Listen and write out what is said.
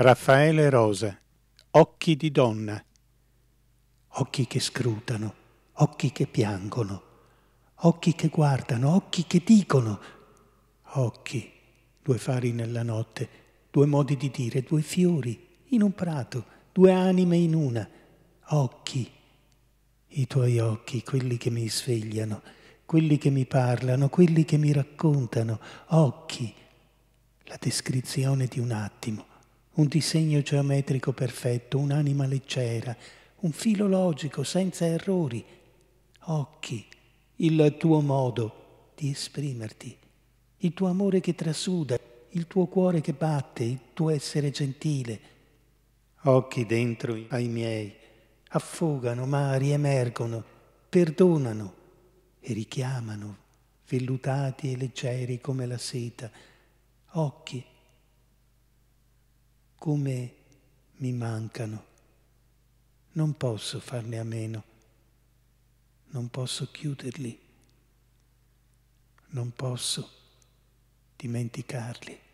Raffaele Rosa, occhi di donna, occhi che scrutano, occhi che piangono, occhi che guardano, occhi che dicono, occhi, due fari nella notte, due modi di dire, due fiori in un prato, due anime in una, occhi, i tuoi occhi, quelli che mi svegliano, quelli che mi parlano, quelli che mi raccontano, occhi, la descrizione di un attimo, un disegno geometrico perfetto, un'anima leggera, un filo logico senza errori, occhi, il tuo modo di esprimerti, il tuo amore che trasuda, il tuo cuore che batte, il tuo essere gentile. Occhi dentro ai miei, affogano ma riemergono, perdonano e richiamano, vellutati e leggeri come la seta. Occhi come mi mancano. Non posso farne a meno, non posso chiuderli, non posso dimenticarli.